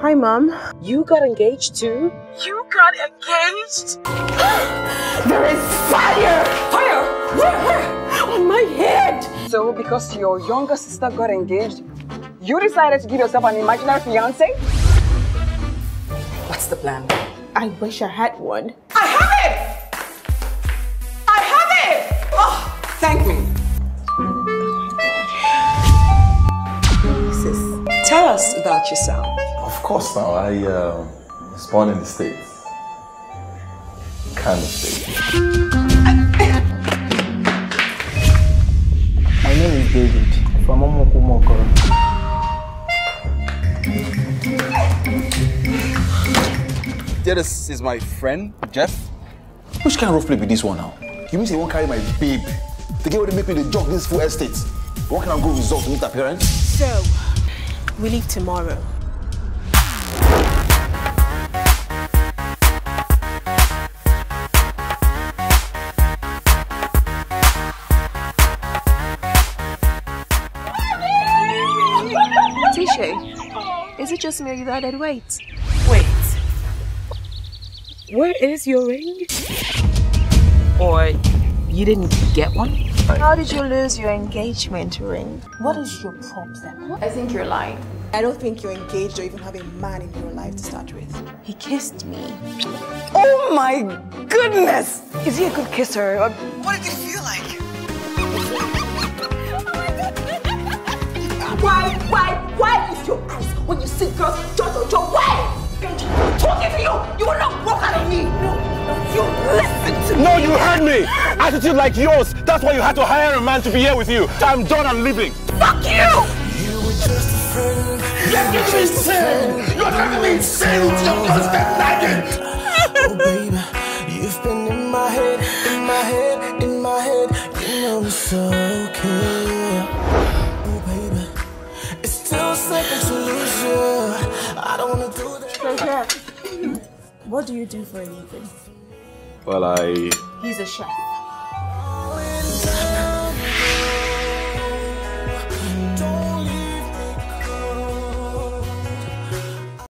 Hi, Mom. You got engaged too? You got engaged? there is fire! Fire? Where? Where? On my head! So, because your younger sister got engaged, you decided to give yourself an imaginary fiance? What's the plan? I wish I had one. I have it! I have it! Oh, thank me. Sis, tell us about yourself. Of course now, I uh, was born in the States. Kind of States. My name is David from Omokumokoro. This is my friend, Jeff. Which kind of rough play be this one now? You mean say you won't carry my babe? The girl will make me the jog this full estate. What can I go result to meet her parents? So, we leave tomorrow. Is it just me or you added weight? Wait. Where is your ring? Or you didn't get one? How did you lose your engagement ring? What is your problem? I think you're lying. I don't think you're engaged or even have a man in your life to start with. He kissed me. Oh my goodness! Is he a good kisser? What did it feel like? When you see girls just on your way? Talking to you, you will not walk out of me. No, no, you listen to me. No, you heard me. Attitude like yours. That's why you had to hire a man to be here with you. I'm done. I'm leaving. Fuck you! You were just a friend. You're driving me insane. You're driving me insane with your constant nagging. oh baby, you've been in my head, in my head, in my head. You know it's okay. You. I don't wanna do that. Treasure, what do you do for a living? Well, I. He's a chef.